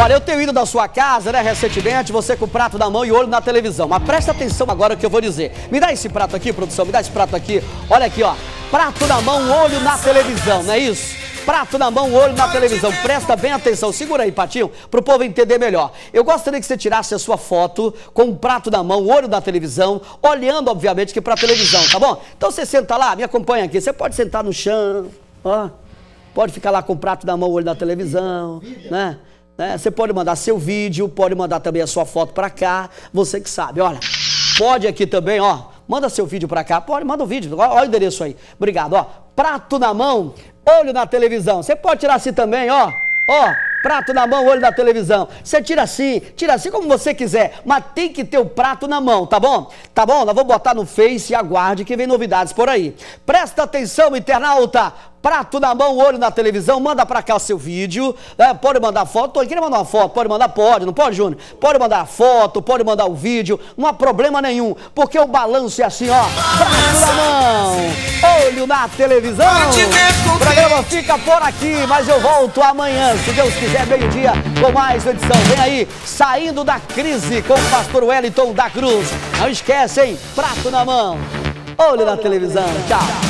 Olha, eu tenho ido da sua casa, né, recentemente, você com o prato na mão e olho na televisão. Mas presta atenção agora que eu vou dizer. Me dá esse prato aqui, produção, me dá esse prato aqui. Olha aqui, ó. Prato na mão, olho na televisão, não é isso? Prato na mão, olho na televisão. Presta bem atenção. Segura aí, Patinho, pro povo entender melhor. Eu gostaria que você tirasse a sua foto com um prato na mão, olho na televisão, olhando, obviamente, que pra televisão, tá bom? Então você senta lá, me acompanha aqui. Você pode sentar no chão, ó. Pode ficar lá com o prato na mão, olho na televisão, né? Né? Você pode mandar seu vídeo, pode mandar também a sua foto para cá, você que sabe. Olha, pode aqui também, ó, manda seu vídeo para cá, pode, manda o um vídeo, olha o endereço aí. Obrigado, ó. Prato na mão, olho na televisão. Você pode tirar assim também, ó, ó. Prato na mão, olho na televisão. Você tira assim, tira assim como você quiser, mas tem que ter o prato na mão, tá bom? Tá bom? Nós vamos botar no Face e aguarde que vem novidades por aí. Presta atenção, internauta prato na mão, olho na televisão, manda pra cá o seu vídeo, né? pode mandar foto, tô querendo mandar uma foto, pode mandar, pode, não pode, Júnior? Pode mandar foto, pode mandar o vídeo, não há problema nenhum, porque o balanço é assim, ó, prato na mão, olho na televisão. O programa fica por aqui, mas eu volto amanhã, se Deus quiser, meio-dia, com mais edição. Vem aí, saindo da crise com o pastor Wellington da Cruz. Não esquece, hein? Prato na mão, olho na televisão. Tchau.